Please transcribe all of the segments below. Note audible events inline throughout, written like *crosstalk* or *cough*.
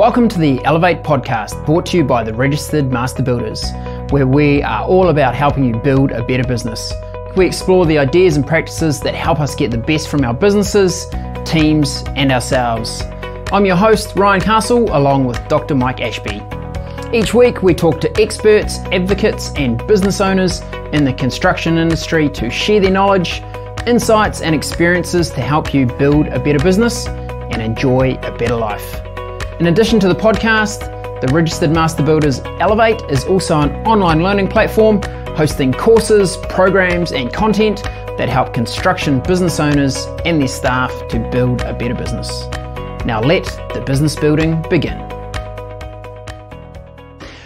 Welcome to the Elevate podcast, brought to you by the Registered Master Builders, where we are all about helping you build a better business. We explore the ideas and practices that help us get the best from our businesses, teams, and ourselves. I'm your host, Ryan Castle, along with Dr. Mike Ashby. Each week, we talk to experts, advocates, and business owners in the construction industry to share their knowledge, insights, and experiences to help you build a better business and enjoy a better life. In addition to the podcast, the Registered Master Builders Elevate is also an online learning platform hosting courses, programs, and content that help construction business owners and their staff to build a better business. Now let the business building begin.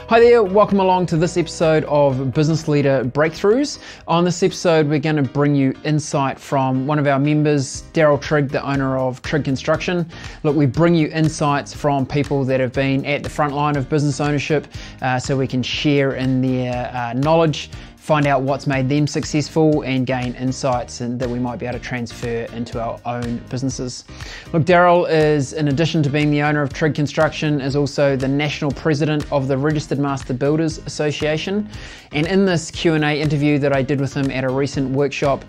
Hi there, welcome along to this episode of Business Leader Breakthroughs. On this episode, we're going to bring you insight from one of our members, Darrell Trigg, the owner of Trigg Construction. Look, we bring you insights from people that have been at the front line of business ownership uh, so we can share in their uh, knowledge find out what's made them successful and gain insights and that we might be able to transfer into our own businesses. Look, Darrell is, in addition to being the owner of Trigg Construction, is also the national president of the Registered Master Builders Association. And in this Q&A interview that I did with him at a recent workshop,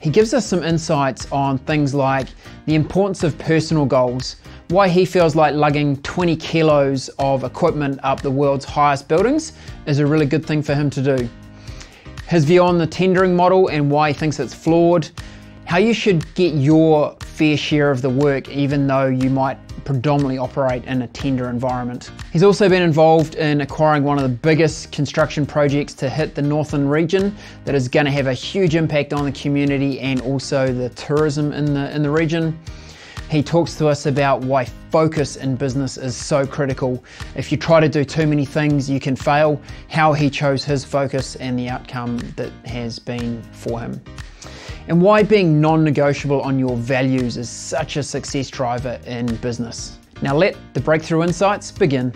he gives us some insights on things like the importance of personal goals, why he feels like lugging 20 kilos of equipment up the world's highest buildings is a really good thing for him to do his view on the tendering model and why he thinks it's flawed, how you should get your fair share of the work even though you might predominantly operate in a tender environment. He's also been involved in acquiring one of the biggest construction projects to hit the Northern region that is going to have a huge impact on the community and also the tourism in the in the region. He talks to us about why focus in business is so critical. If you try to do too many things, you can fail. How he chose his focus and the outcome that has been for him. And why being non negotiable on your values is such a success driver in business. Now, let the breakthrough insights begin.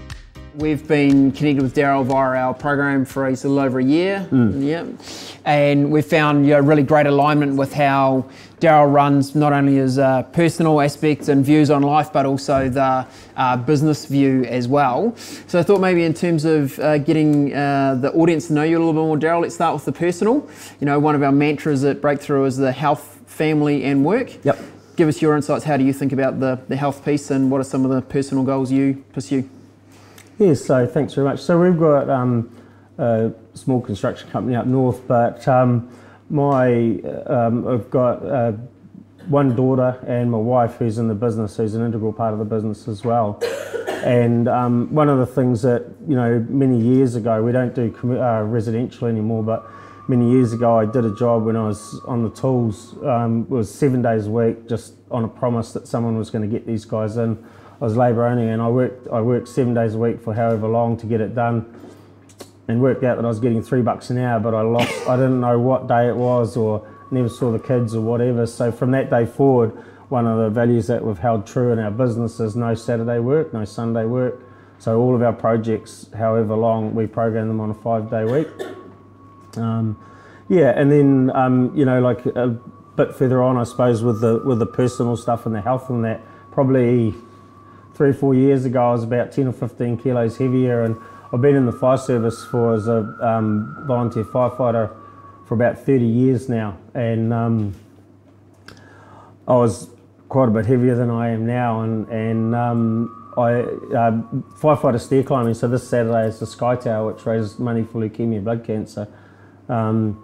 We've been connected with Darrell via our program for a little over a year. Mm. Yeah. And we've found you know, really great alignment with how Darrell runs not only his uh, personal aspects and views on life, but also the uh, business view as well. So I thought maybe in terms of uh, getting uh, the audience to know you a little bit more, Darrell, let's start with the personal. You know, one of our mantras at Breakthrough is the health, family, and work. Yep. Give us your insights. How do you think about the, the health piece and what are some of the personal goals you pursue? Yes, so thanks very much. So we've got um, a small construction company up north, but um, my um, I've got uh, one daughter and my wife who's in the business, who's an integral part of the business as well. And um, one of the things that you know many years ago we don't do uh, residential anymore, but many years ago I did a job when I was on the tools. Um, it was seven days a week, just on a promise that someone was going to get these guys in I was labour only and I worked I worked seven days a week for however long to get it done and worked out that I was getting three bucks an hour but I lost I didn't know what day it was or never saw the kids or whatever. So from that day forward one of the values that we've held true in our business is no Saturday work no Sunday work. So all of our projects however long we program them on a five day week. Um, yeah and then um, you know like a bit further on I suppose with the with the personal stuff and the health and that probably three or four years ago, I was about 10 or 15 kilos heavier, and I've been in the fire service for as a um, volunteer firefighter for about 30 years now, and um, I was quite a bit heavier than I am now, and and um, I uh, firefighter stair climbing. So this Saturday is the Sky Tower, which raises money for leukemia blood cancer. Um,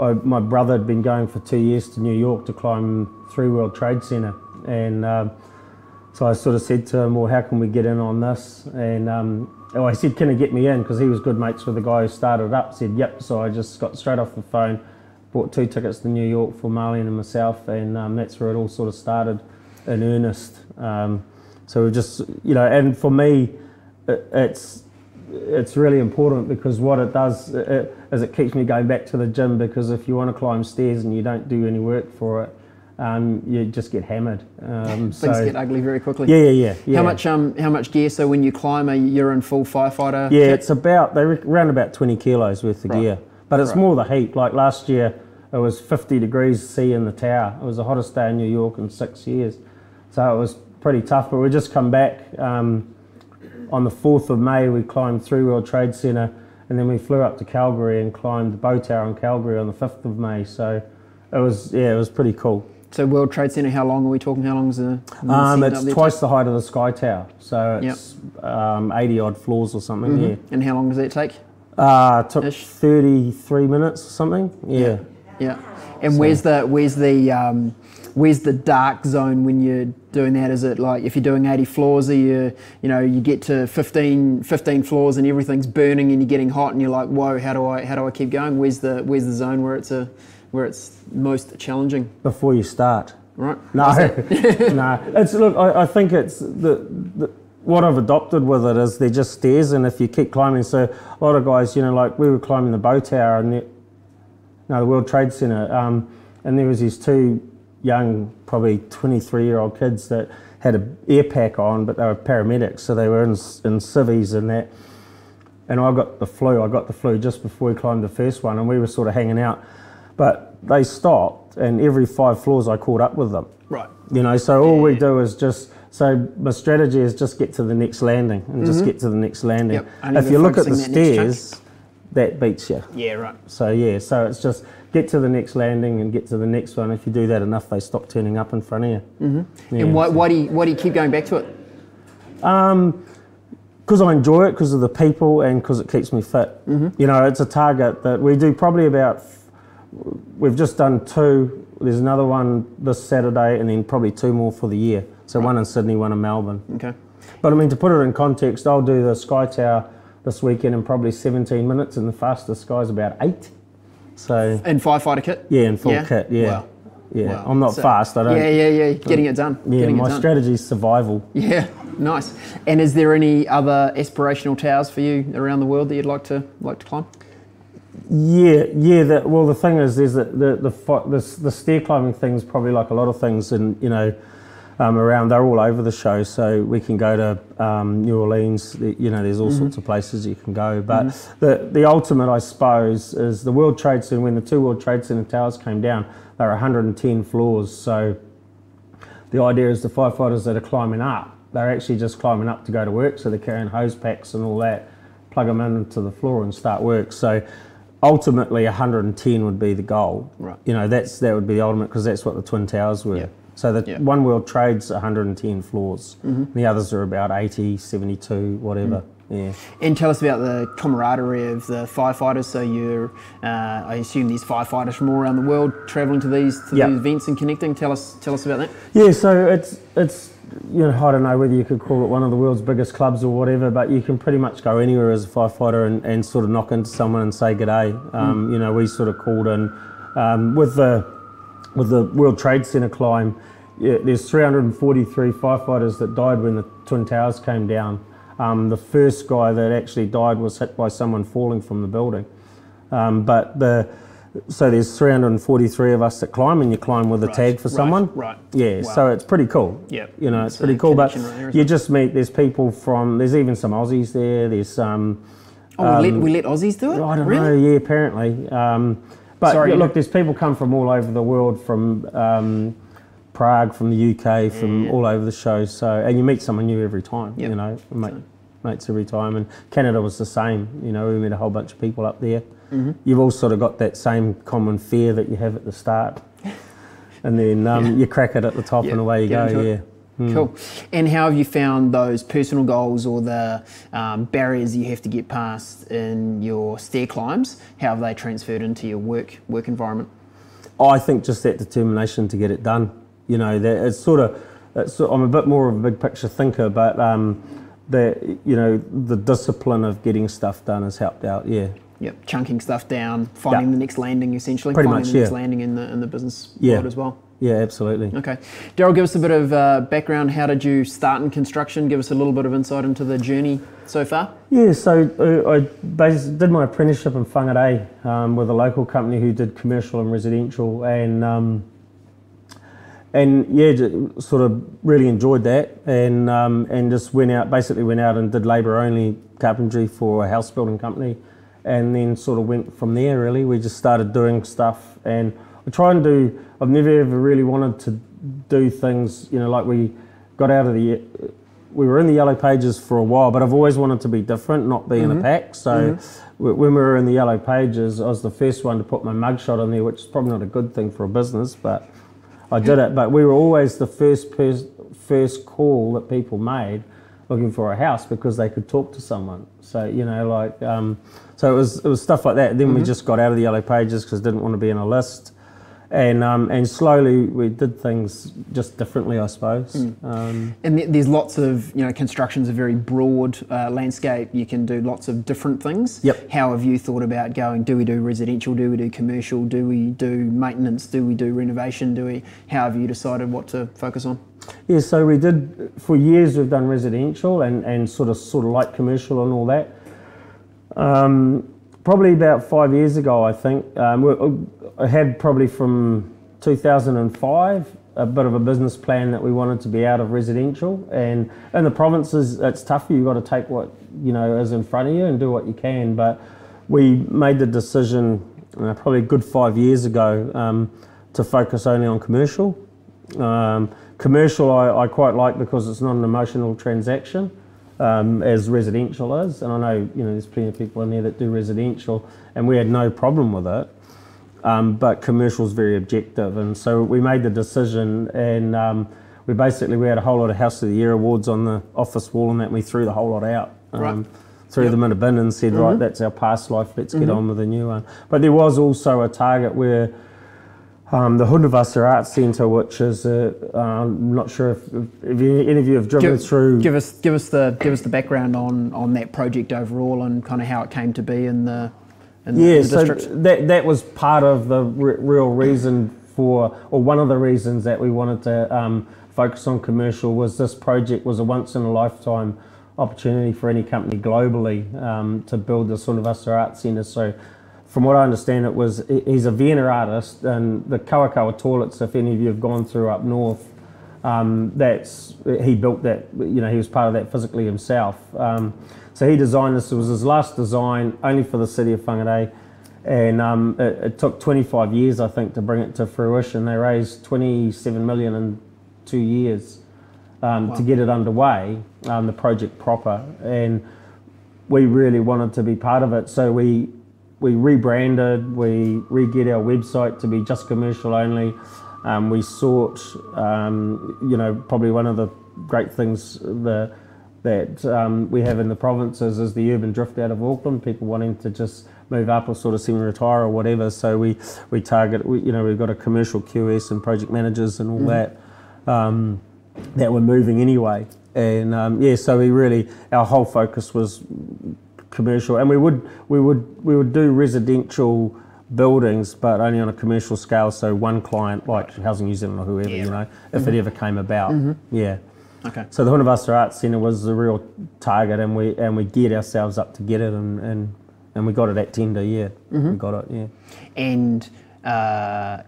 I, my brother had been going for two years to New York to climb Three World Trade Center, and uh, so I sort of said to him, well, how can we get in on this? And um, oh, I said, can he get me in? Because he was good mates with the guy who started up. Said, yep. So I just got straight off the phone, bought two tickets to New York for Marlene and myself, and um, that's where it all sort of started in earnest. Um, so we just, you know, and for me, it, it's it's really important because what it does it, is it keeps me going back to the gym because if you want to climb stairs and you don't do any work for it, um, you just get hammered. Um, Things so, get ugly very quickly. Yeah, yeah, yeah. yeah. How much um, how much gear? So when you climb, a you're in full firefighter. Yeah, kit? it's about they around about twenty kilos worth of right. gear, but it's right. more the heat. Like last year, it was fifty degrees C in the tower. It was the hottest day in New York in six years, so it was pretty tough. But we just come back. Um, on the 4th of May, we climbed through World Trade Center and then we flew up to Calgary and climbed the Bow Tower in Calgary on the 5th of May. So it was, yeah, it was pretty cool. So World Trade Center, how long are we talking? How long is the? Um, it's twice the height of the Sky Tower, so it's um, 80 odd floors or something. take? Yeah, And how long does that take? uh, took Ish. 33 minutes or something. Yeah, Yeah. And where's the where's the um, where's the dark zone when you're doing that? Is it like if you're doing 80 floors, are you you know you get to 15, 15 floors and everything's burning and you're getting hot and you're like, whoa, how do I how do I keep going? Where's the where's the zone where it's a where it's most challenging? before you start. Right. No, *laughs* no. It's look. I, I think it's the, the what I've adopted with it is they're just stairs, and if you keep climbing, so a lot of guys, you know, like we were climbing the Bow Tower and the, no, the World Trade Center, um, and there was these two young, probably 23 year old kids that had a air pack on, but they were paramedics, so they were in in civvies and that. And I got the flu. I got the flu just before we climbed the first one, and we were sort of hanging out. But they stopped, and every five floors I caught up with them. Right. You know, so all we do is just so my strategy is just get to the next landing and just mm-hmm. get to the next landing. Yep, If you look at the that stairs, that beats you. Yeah. Right. So yeah, so it's just get to the next landing and get to the next one. If you do that enough, they stop turning up in front of you. Mm-hmm. and why, why do you why do you keep going back to it? Um, because I enjoy it, because of the people, and because it keeps me fit. Mm-hmm. You know, it's a target that we do probably about. We've just done two. There's another one this Saturday, and then probably two more for the year. So one in Sydney, one in Melbourne. Okay. But I mean, to put it in context, I'll do the Sky Tower this weekend in probably 17 minutes, and the fastest Sky's about eight. So And firefighter kit. yeah, in full Yeah? kit, yeah, Wow. yeah. Wow. I'm not So- fast. I don't. Yeah, yeah, yeah. Getting it done. yeah, Getting it my done. strategy is survival. Yeah, nice. And is there any other aspirational towers for you around the world that you'd like to like to climb? Yeah, yeah. The, well, the thing is, is that the the, the the stair climbing thing is probably like a lot of things, and you know, um, around they're all over the show. So we can go to um, New Orleans. You know, there's all sorts of places you can go. But the the ultimate, I suppose, is the World Trade Center. When the two World Trade Center towers came down, they were 110 floors. So the idea is the firefighters that are climbing up, they're actually just climbing up to go to work. So they're carrying hose packs and all that, plug them into the floor and start work. So ultimately, 110 would be the goal. Right. You know, that's that would be the ultimate because that's what the twin towers were. Yeah. So the Yeah. Mm-hmm. one world trade's 110 floors. The others are about 80, 72, whatever. Mm. Yeah. And tell us about the camaraderie of the firefighters. So you're, uh, I assume there's firefighters from all around the world travelling to these to Yep. these events and connecting. Tell us, tell us about that. Yeah, so it's it's you know I don't know whether you could call it one of the world's biggest clubs or whatever, but you can pretty much go anywhere as a firefighter and, and sort of knock into someone and say g'day. Um, You know, we sort of called in um, with the with the World Trade Center climb. Yeah, there's 343 firefighters that died when the Twin Towers came down. Um, the first guy that actually died was hit by someone falling from the building. Um, but the so there's 343 of us that climb, and you climb with a Right, tag for right, someone. right. Yeah, Wow. so it's pretty cool. Yep. You know, it's, It's pretty cool. But connection right there, isn't you it? just meet. There's people from. There's even some Aussies there. There's um. Oh, we, let, we let Aussies do it. I don't really? know. Yeah, apparently. Um, but Sorry, yeah, look, know- there's people come from all over the world, from um, Prague, from the UK, from all over the show. So, and you meet someone new every time. Yep. You know, mate, mates every time. And Canada was the same. You know, we met a whole bunch of people up there. Mm-hmm. You've all sort of got that same common fear that you have at the start, *laughs* and then um, you crack it at the top, Yeah, and away you go. Yeah. it. Cool. And how have you found those personal goals or the um, barriers you have to get past in your stair climbs? How have they transferred into your work work environment? I think just that determination to get it done. You know, that it's sort of, it's, I'm a bit more of a big picture thinker, but um, the you know the discipline of getting stuff done has helped out. Yeah, Yep, chunking stuff down, finding Yeah. the next landing essentially, Pretty finding much, the next landing in the in the business Yeah. world as well. yeah, absolutely. Okay, Darrell, give us a bit of uh, background. How did you start in construction? Give us a little bit of insight into the journey so far. Yeah, so uh, I basically did my apprenticeship in Whangarei um, with a local company who did commercial and residential, and um, and yeah, sort of really enjoyed that, and um, and just went out, basically went out and did labour only carpentry for a house building company, and then sort of went from there. Really, we just started doing stuff, and I try and do. I've never ever really wanted to do things, you know, like we got out of the we were in the yellow pages for a while, but I've always wanted to be different, not be in a pack. So w when we were in the yellow pages, I was the first one to put my mugshot on there, which is probably not a good thing for a business, but I did it. But we were always the first pers- first call that people made looking for a house because they could talk to someone. So you know, like, um, so it was it was stuff like that. Then we just got out of the yellow pages because didn't want to be in a list, and um, and slowly we did things just differently, I suppose. Um, And th- there's lots of, you know, construction's a very broad uh, landscape. You can do lots of different things. Yep. How have you thought about going? Do we do residential? Do we do commercial? Do we do maintenance? Do we do renovation? Do we? How have you decided what to focus on? Yeah, so we did for years. We've done residential and, and sort of sort of light commercial and all that. Um, probably about five years ago, I think um, I had probably from 2005 a bit of a business plan that we wanted to be out of residential. And in the provinces, it's tougher. You've got to take what you know is in front of you and do what you can. But we made the decision uh, probably a good five years ago um, to focus only on commercial. Um, commercial, I, I quite like because it's not an emotional transaction, um, as residential is. And I know you know there's plenty of people in there that do residential, and we had no problem with it. Um, but commercial is very objective, and so we made the decision, and um, we basically we had a whole lot of House of the Year awards on the office wall, and that we threw the whole lot out. Right. Um, threw them in a bin and said, right, that's our past life. Let's get on with a new one. But there was also a target where um, the Hundertwasser Arts Centre, which is, uh, I'm not sure if, if you, any of you have driven Give, through. give us give us the give us the background on on that project overall and kind of how it came to be in the, yeah, so district. that that was part of the re- real reason for, or one of the reasons that we wanted to um, focus on commercial was this project was a once in a lifetime opportunity for any company globally um, to build the Hundertwasser Arts Centre. So. From what I understand, it was he's a Vienna artist, and the Kawakawa toilets. If any of you have gone through up north, um, that's he built that. You know, he was part of that physically himself. Um, so he designed this. It was his last design, only for the city of Whangarei, and um, it, it took 25 years, I think, to bring it to fruition. They raised 27 million in two years um, to get it underway, um, the project proper, and we really wanted to be part of it. So we we rebranded, we re-get our website to be just commercial only. Um, we sought, um, you know, probably one of the great things the, that um, we have in the provinces is the urban drift out of Auckland. People wanting to just move up or sort of semi-retire or whatever. So we we target, we, you know, we've got a commercial QS and project managers and all that um, that were moving anyway. And um, yeah, so we really our whole focus was commercial, and we would we would we would do residential buildings, but only on a commercial scale. So one client, like Housing New Zealand or whoever, Yeah, you know, if it ever came about, yeah. Okay. So the Hundertwasser Arts Centre was the real target, and we and we geared ourselves up to get it, and and, and we got it at tender. Yeah, we got it. Yeah. and uh,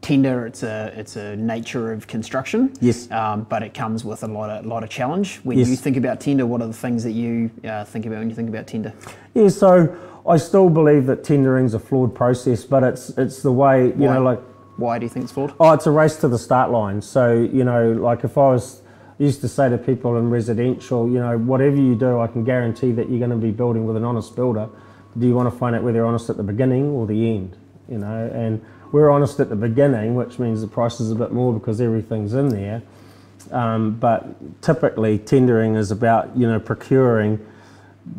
tender it's a it's a nature of construction Yes. um, but it comes with a lot of lot of challenge when Yes. you think about tender what are the things that you uh, think about when you think about tender Yeah, so I still believe that tendering's a flawed process, but it's it's the way you Why? know, like why do you think it's flawed oh, it's a race to the start line. So you know, like if I was used to say to people in residential, you know, whatever you do, I can guarantee that you're going to be building with an honest builder. Do you want to find out whether they're honest at the beginning or the end? You know, and we're honest at the beginning, which means the price is a bit more because everything's in there. Um, but typically, tendering is about you know procuring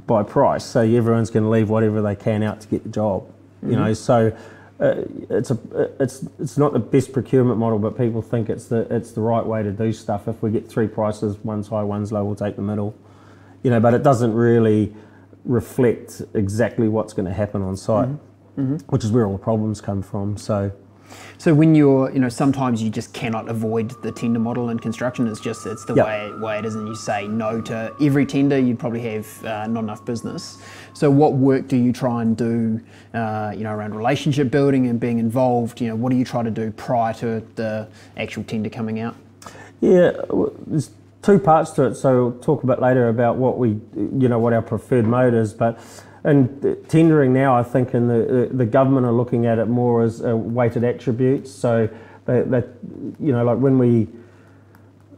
by price. So everyone's going to leave whatever they can out to get the job. You know, so uh, it's a it's it's not the best procurement model, but people think it's the it's the right way to do stuff. If we get three prices, one's high, one's low, we'll take the middle. You know, but it doesn't really reflect exactly what's going to happen on site, which is where all the problems come from. So. so when you're you know sometimes you just cannot avoid the tender model in construction it's just it's the Yep. way way it is and you say no to every tender you'd probably have uh, not enough business so what work do you try and do uh, you know around relationship building and being involved you know what do you try to do prior to the actual tender coming out Yeah, there's two parts to it. So we'll talk a bit later about what we, you know, what our preferred mode is. But in tendering now, I think and the the government are looking at it more as uh, weighted attributes. So they, they, you know, like when we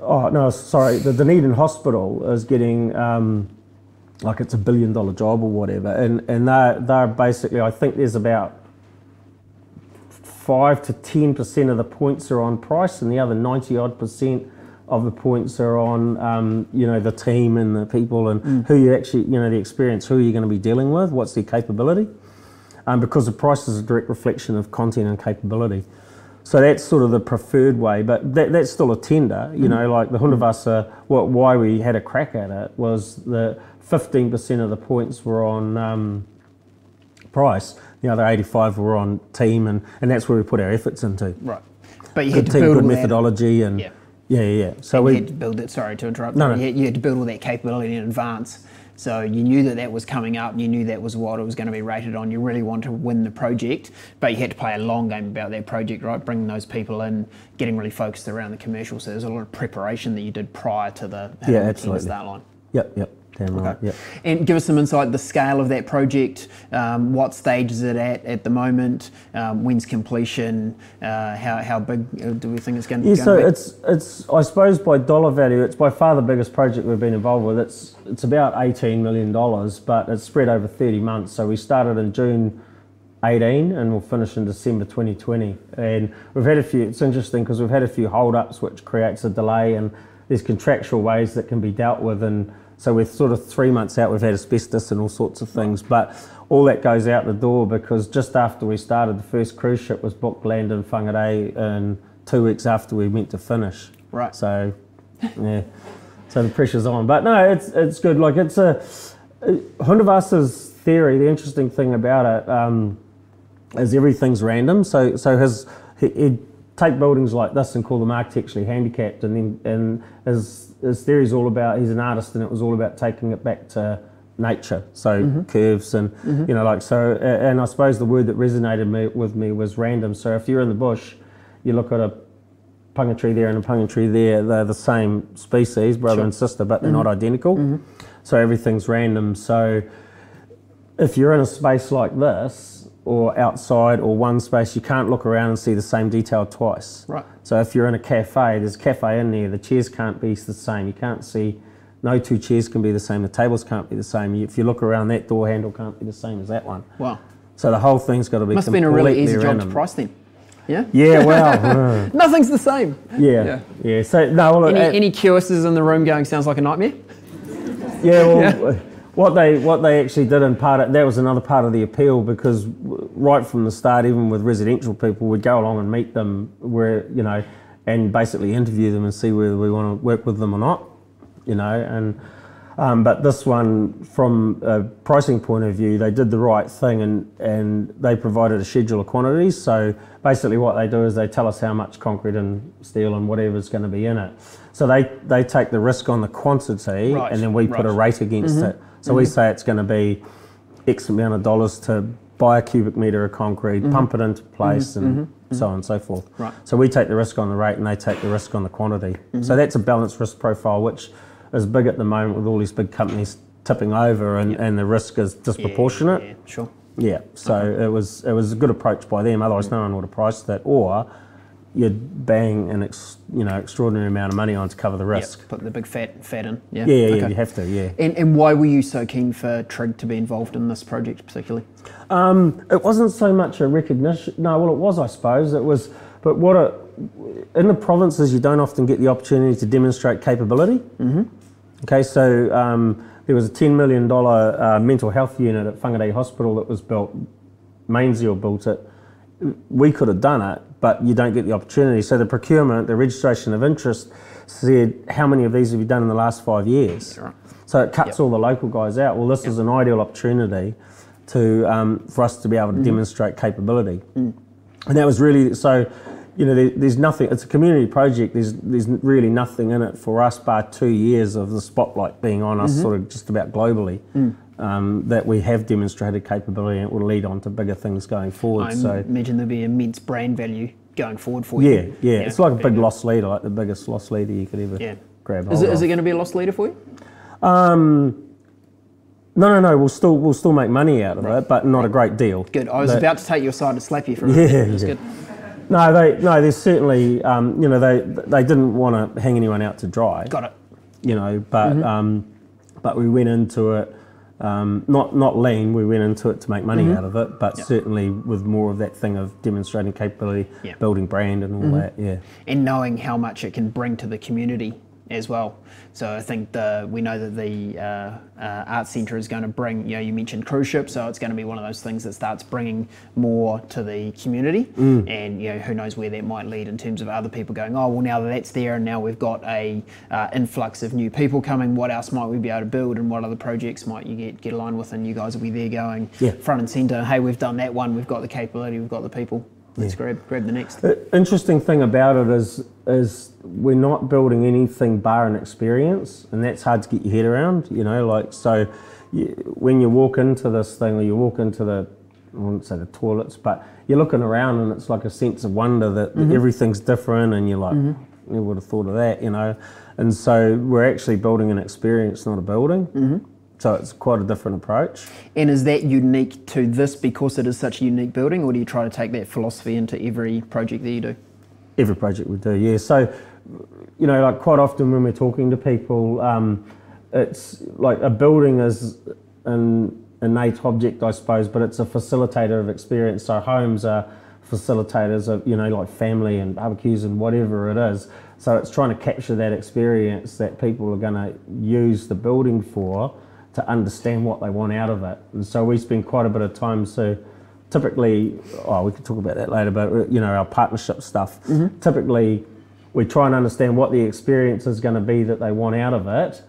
Oh no, sorry. The Dunedin Hospital is getting um, like it's a billion dollar job or whatever, and and they're they're basically. I think there's about five to ten percent of the points are on price, and the other ninety odd percent of the points are on um, you know the team and the people and Mm. who you actually you know the experience, who you're going to be dealing with, what's their capability, um, because the price is a direct reflection of content and capability. So that's sort of the preferred way, but that, that's still a tender. You know, like the Hundertwasser, what why we had a crack at it was that 15% of the points were on um, price, the other 85 were on team, and, and that's where we put our efforts into. Right. But you had Good to team, build good all that- methodology, and Yeah. yeah, yeah, yeah. So you we had to build it. Sorry to interrupt. No, you, no. had, you had to build all that capability in advance. So you knew that that was coming up. And you knew that was what it was going to be rated on. You really wanted to win the project, but you had to play a long game about that project, right? Bringing those people in, getting really focused around the commercial. So there's a lot of preparation that you did prior to the tender absolutely. start line. Yep, yep, damn right, yep. And give us some insight the scale of that project. Um, what stage is it at at the moment? Um, when's completion? Uh, how, how big uh, do we think it's going, to Yeah, going so be? it's it's I suppose by dollar value, it's by far the biggest project we've been involved with. It's it's about eighteen million dollars, but it's spread over thirty months. So we started in June. 18 and we'll finish in December 2020 and we've had a few it's interesting because we've had a few hold-ups which creates a delay and there's contractual ways that can be dealt with and so we're sort of three months out we've had asbestos and all sorts of things but all that goes out the door because just after we started the first cruise ship was booked land in Whangarei and two weeks after we meant to finish Right. so yeah so the pressure's on but no it's it's good like it's a Hundertwasser's theory the interesting thing about it um, is everything's random. So so his he, he'd take buildings like this and call them architecturally handicapped, and then and his his theory is all about he's an artist, and it was all about taking it back to nature. So mm-hmm. curves and mm-hmm. you know like so, and I suppose the word that resonated me, with me was random. So if you're in the bush, you look at a punga tree there and a punga tree there, they're the same species, brother and sister, but they're mm-hmm. not identical. So everything's random. So if you're in a space like this or outside or one space, you can't look around and see the same detail twice. Right. So if you're in a cafe, there's a cafe in there, the chairs can't be the same. You can't see, no two chairs can be the same, the tables can't be the same. If you look around, that door handle can't be the same as that one. Wow. So the whole thing's got to be Must have been a really completely easy job to price then. Yeah? Yeah, well, *laughs* uh, Nothing's the same. yeah, Yeah. yeah, So no, well, Any, uh, any QSs in the room going sounds like a nightmare? Yeah, well, what they what they actually did in part of, that was another part of the appeal because right from the start, even with residential people, we'd go along and meet them where you know, and basically interview them and see whether we want to work with them or not, you know, and. Um, but this one, from a pricing point of view, they did the right thing and, and they provided a schedule of quantities. So basically, what they do is they tell us how much concrete and steel and whatever is going to be in it. So they, they take the risk on the quantity Right, and then we put a rate against it. So we mm-hmm. say it's going to be X amount of dollars to buy a cubic metre of concrete, mm-hmm. pump it into mm-hmm. place, and so on and so forth. Right. So we take the risk on the rate and they take the risk on the quantity. So that's a balanced risk profile, which is big at the moment with all these big companies tipping over, and, and the risk is disproportionate. Yeah, sure. Yeah, so it was it was a good approach by them. Otherwise, no one would have priced that, or you'd bang an ex, you know extraordinary amount of money on to cover the risk. Yep, put the big fat fat in. Yeah. Yeah, yeah, yeah, you have to. Yeah, And, and why were you so keen for Trigg to be involved in this project particularly? um, it wasn't so much a recognition. No, well, it was, I suppose. It was, but what it in the provinces, you don't often get the opportunity to demonstrate capability. Mm-hmm. Okay, so um, there was a $10 million uh, mental health unit at Whangarei Hospital that was built. Mainzeal built it. We could have done it, but you don't get the opportunity. So the procurement, the registration of interest said, how many of these have you done in the last five years? Right. So it cuts Yep. all the local guys out. Well, this is an ideal opportunity to um, for us to be able to mm-hmm. demonstrate capability, mm. and that was really so. You know, there, there's nothing. It's a community project. There's there's really nothing in it for us, bar two years of the spotlight being on us, mm-hmm. sort of just about globally. Mm. Um, that we have demonstrated capability, and it will lead on to bigger things going forward. I so imagine there'll be immense brand value going forward for yeah, you. yeah, yeah. it's like a big loss leader, like the biggest loss leader you could ever Yeah. grab Is it, is it going to be a loss leader for you? Um, no, no, no. We'll still we'll still make money out of it, but not a great deal. Good. I was But- about to take your side to slap you for a Yeah, minute. That's yeah. good. No, they no. There's certainly um, you know they they didn't want to hang anyone out to dry. Got it. You know, but Mm-hmm. um, but we went into it um, not not lean. We went into it to make money out of it, but certainly with more of that thing of demonstrating capability, Yeah. Mm-hmm. building brand, and all that. Yeah. and knowing how much it can bring to the community as well. So I think the we know that the uh, uh, art centre is going to bring. You know, you mentioned cruise ships, so it's going to be one of those things that starts bringing more to the community. And you know, who knows where that might lead in terms of other people going, oh well, now that that's there, and now we've got a uh, influx of new people coming. What else might we be able to build, and what other projects might you get get aligned with? And you guys will be there going Yeah. front and centre. Hey, we've done that one. We've got the capability. We've got the people. Let's grab grab the next. The interesting thing about it is is we're not building anything bar an experience, and that's hard to get your head around. You know, like so you, when you walk into this thing, or you walk into the I wouldn't say the toilets, but you're looking around, and it's like a sense of wonder that mm-hmm. everything's different, and you're like, mm-hmm. you would have thought of that, you know. And so we're actually building an experience, not a building. Mm-hmm. So it's quite a different approach. And is that unique to this because it is such a unique building, or do you try to take that philosophy into every project that you do? Every project we do, yeah. So, you know, like quite often when we're talking to people, um, it's like a building is an innate object, I suppose, but it's a facilitator of experience. So homes are facilitators of, you know, like family and barbecues and whatever it is. So it's trying to capture that experience that people are going to use the building for to understand what they want out of it. And so we spend quite a bit of time. So typically, oh, we can talk about that later, but you know, our partnership stuff. Typically, we try and understand what the experience is going to be that they want out of it,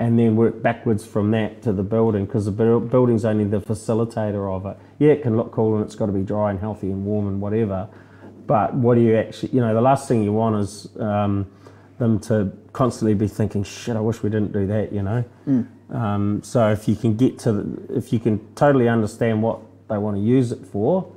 and then work backwards from that to the building because the building's only the facilitator of it. Yeah, it can look cool and it's got to be dry and healthy and warm and whatever, but what do you actually, you know, the last thing you want is um, them to constantly be thinking, shit, I wish we didn't do that, you know. Um, so if you can get to, the, if you can totally understand what they want to use it for,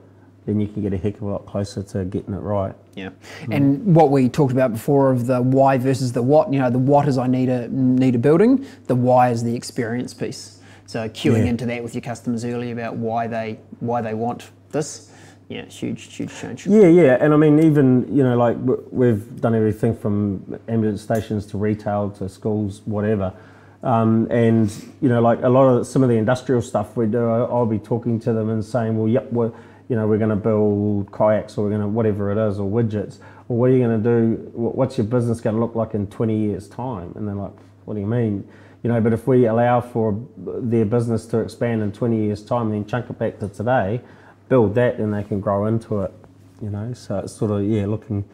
then you can get a heck of a lot closer to getting it right. Yeah. And what we talked about before of the why versus the what, you know, the what is I need a need a building, the why is the experience piece. So queuing Yeah. into that with your customers early about why they why they want this. Yeah, huge, huge change. Yeah, yeah, and I mean, even you know, like we've done everything from ambulance stations to retail to schools, whatever. Um, and you know, like a lot of some of the industrial stuff we do, I'll be talking to them and saying, "Well, yep, we're you know we're going to build kayaks or we're going to whatever it is or widgets. Or what are you going to do? What's your business going to look like in 20 years' time?" And they're like, "What do you mean?" You know, but if we allow for their business to expand in 20 years' time, then chunk it back to today, build that, and they can grow into it. You know, so it's sort of yeah, looking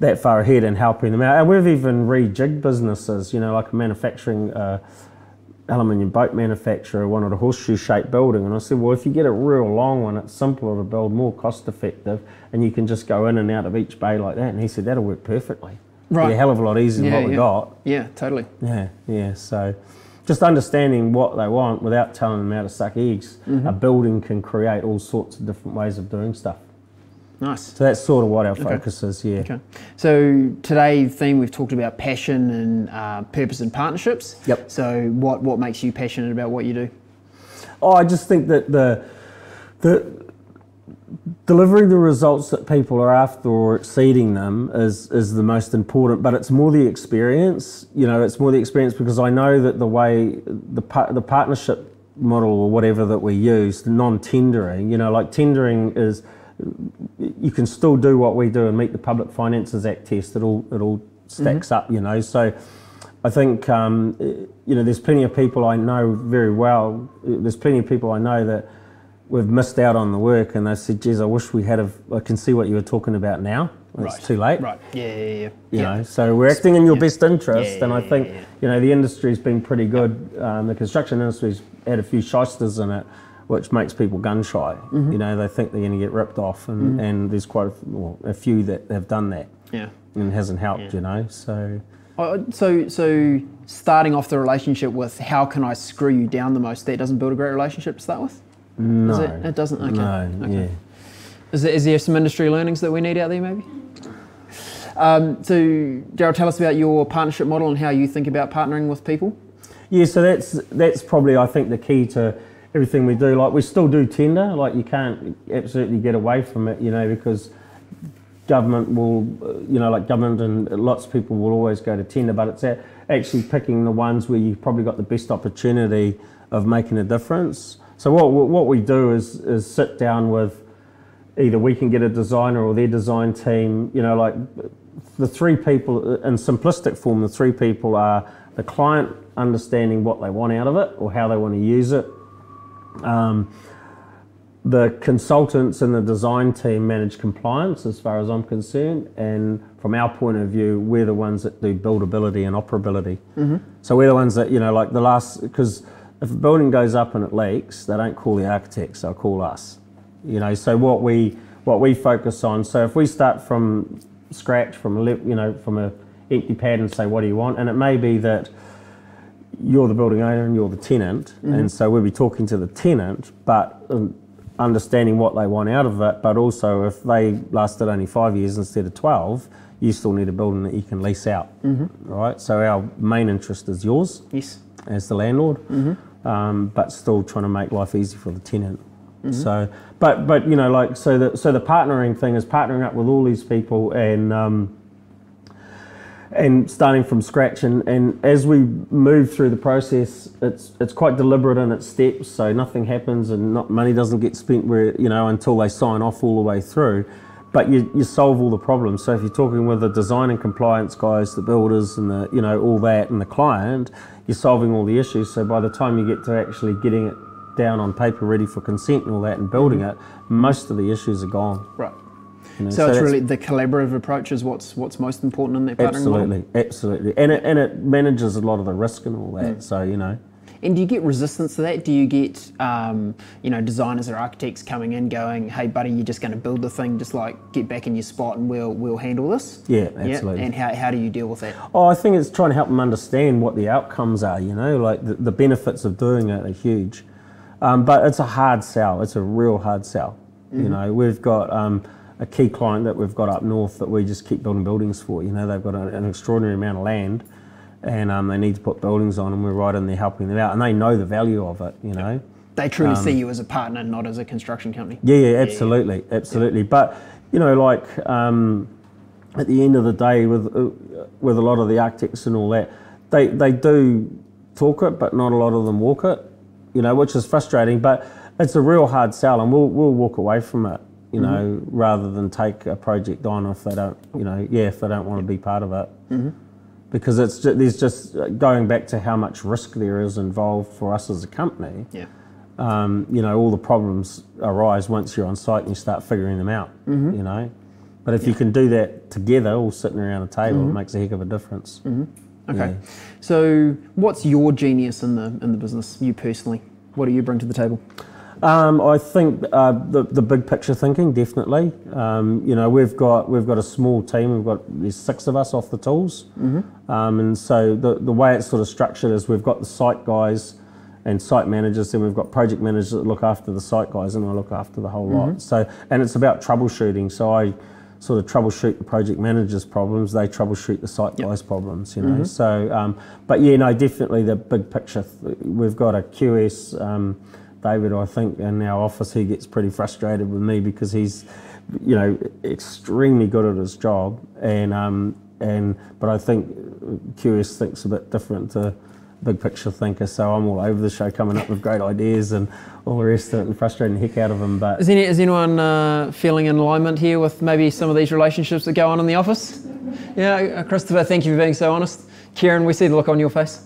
that far ahead and helping them out. And we've even rejigged businesses. You know, like a manufacturing. Uh, aluminium boat manufacturer wanted a horseshoe shaped building and I said well if you get a real long one it's simpler to build more cost effective and you can just go in and out of each bay like that and he said that'll work perfectly Right. be a hell of a lot easier than Yeah, what we yeah. got Yeah, totally. yeah yeah so just understanding what they want without telling them how to suck eggs Mm-hmm. a building can create all sorts of different ways of doing stuff Nice. so that's sort of what our focus is yeah Okay. So today theme we've talked about passion and uh, purpose and partnerships. Yep. So what what makes you passionate about what you do? Oh, I just think that the the delivering the results that people are after or exceeding them is is the most important. But it's more the experience. You know, it's more the experience because I know that the way the par- the partnership model or whatever that we use, non-tendering. You know, like tendering is you can still do what we do and meet the Public Finances Act test. It all it all stacks up, you know. So I think um, you know there's plenty of people I know very well. There's plenty of people I know that we've missed out on the work, and they said, "Geez, I wish we had. A, I can see what you were talking about now. It's too late." Right. Yeah, yeah, yeah. You yeah. know, so we're acting in your Yeah. best interest, Yeah, and I think yeah, yeah. you know the industry's been pretty good. Um, the construction industry's had a few shysters in it, which makes people gun shy. Mm-hmm. You know, they think they're going to get ripped off, and, and there's quite a, well, a few that have done that, Yeah. and it hasn't helped. Yeah. You know, so Uh, So, so starting off the relationship with how can I screw you down the most, that doesn't build a great relationship to start with? no, Is it? It doesn't? Okay. no, okay. yeah. Is there, is there some industry learnings that we need out there maybe? Um, so, Darrell, tell us about your partnership model and how you think about partnering with people. Yeah, so that's that's probably I think the key to everything we do. Like we still do tender, like you can't absolutely get away from it, you know, because government will, uh, you know, like government and lots of people will always go to tender, but it's actually picking the ones where you've probably got the best opportunity of making a difference. So what what we do is is sit down with either we can get a designer or their design team. You know, like the three people in simplistic form. The three people are the client understanding what they want out of it or how they want to use it. Um, the consultants and the design team manage compliance as far as I'm concerned, and from our point of view, we're the ones that do buildability and operability. So we're the ones that, you know, like the last, because if a building goes up and it leaks, they don't call the architects, they'll call us. You know, so what we what we focus on. So if we start from scratch, from a you know, from a empty pad and say, what do you want? And it may be that you're the building owner and you're the tenant, and so we'll be talking to the tenant, but um, understanding what they want out of it. But also, if they lasted only five years instead of twelve, you still need a building that you can lease out, right? So our main interest is yours Yes. as the landlord, um, but still trying to make life easy for the tenant. So, but but you know, like so the so the partnering thing is partnering up with all these people and. Um, and starting from scratch. And, and as we move through the process it's it's quite deliberate in its steps so nothing happens and not money doesn't get spent where you know until they sign off all the way through. But you, you solve all the problems. So if you're talking with the design and compliance guys the builders and the you know all that and the client you're solving all the issues. So by the time you get to actually getting it down on paper ready for consent and all that and building mm-hmm. it most of the issues are gone. Right. You know, So, it's really the collaborative approach is what's what's most important in that partnering model. Absolutely, absolutely, and it and it manages a lot of the risk and all that. So you know, And do you get resistance to that? Do you get, um, you know, designers or architects coming in going, "Hey, buddy, you're just going to build the thing. Just like get back in your spot, and we'll we'll handle this." Yeah, absolutely. And how, how do you deal with that? oh, I think it's trying to help them understand what the outcomes are. You know, like the, the benefits of doing it are huge, um, but it's a hard sell. It's a real hard sell. You know, we've got. Um, a key client that we've got up north that we just keep building buildings for. You know, they've got an, an extraordinary amount of land, and um, they need to put buildings on, and we're right in there helping them out, and they know the value of it. You know, They truly Um, see you as a partner, not as a construction company. Yeah, yeah, absolutely, absolutely. But you know, like um, at the end of the day, with uh, with a lot of the architects and all that, they they do talk it, but not a lot of them walk it. You know, which is frustrating. But it's a real hard sell, and we'll we'll walk away from it. You mm-hmm. know, rather than take a project on if they don't, you know, yeah, if they don't want to be part of it. Mm-hmm. Because it's ju- there's just going back to how much risk there is involved for us as a company Yeah. um, you know, all the problems arise once you're on site and you start figuring them out, mm-hmm. you know. But if you can do that together, all sitting around a table, it makes a heck of a difference. Okay. Yeah. So, what's your genius in the in the business? You personally, what do you bring to the table? Um, I think uh, the the big picture thinking definitely. Um, you know, we've got we've got a small team. We've got there's six of us off the tools, um, and so the the way it's sort of structured is we've got the site guys and site managers, then we've got project managers that look after the site guys, and I look after the whole lot. So, and it's about troubleshooting. So I sort of troubleshoot the project managers' problems. They troubleshoot the site guys' problems. You know. So, um, but yeah, no, definitely the big picture. th- We've got a QS. Um, David, I think, in our office, he gets pretty frustrated with me because he's, you know, extremely good at his job, and um, and but I think QS thinks a bit different to big picture thinker. So I'm all over the show, coming up with great ideas and all the rest of it, and frustrating the heck out of him. But Is, any, is anyone uh, feeling in alignment here with maybe some of these relationships that go on in the office? Yeah, Christopher, thank you for being so honest. Kieran, we see the look on your face.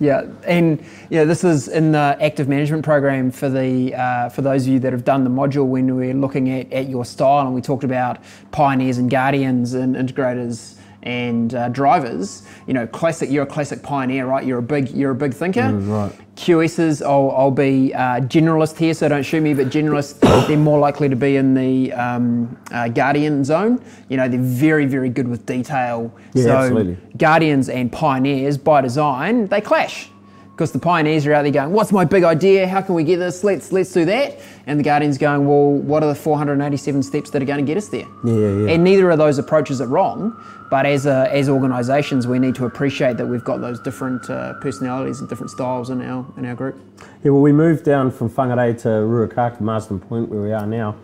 Yeah, and yeah, this is in the active management program for the uh, for those of you that have done the module when we're looking at, at your style and we talked about pioneers and guardians and integrators and uh, drivers. You know, classic. You're a classic pioneer, right? You're a big you're a big thinker. right. QSs, I'll, I'll be uh, generalist here, so don't shoot me, but generalists, *coughs* they're more likely to be in the um, uh, Guardian zone. You know, they're very, very good with detail. Yeah, so absolutely. Guardians and Pioneers, by design, they clash. Because the pioneers are out there going, "What's my big idea? How can we get this? Let's let's do that." And the guardians going, "Well, what are the 487 steps that are going to get us there?" Yeah, yeah, yeah. And neither of those approaches are wrong, but as a, as organisations, we need to appreciate that we've got those different uh, personalities and different styles in our in our group. Yeah, well, we moved down from Whangarei to Ruakaka, Marsden Point, where we are now,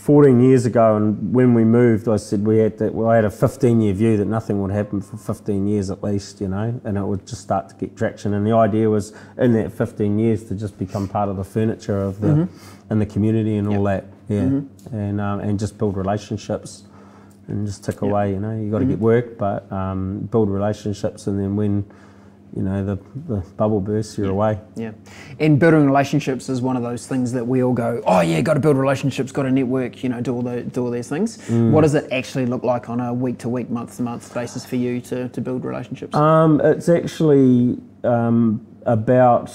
14 years ago, and when we moved, I said we had that. Well, I had a 15 year view that nothing would happen for 15 years at least, you know, and it would just start to get traction. And the idea was in that 15 years to just become part of the furniture of the Mm-hmm. in the community and all that, yeah, and um, and just build relationships and just tick away. You know, you got to Mm-hmm. get work, but um, build relationships, and then when you know the the bubble bursts, you're away. Yeah. And building relationships is one of those things that we all go, oh yeah, got to build relationships, got to network, you know, do all the do all these things. Mm. What does it actually look like on a week to week, month to month basis for you to, to build relationships? Um, it's actually um, about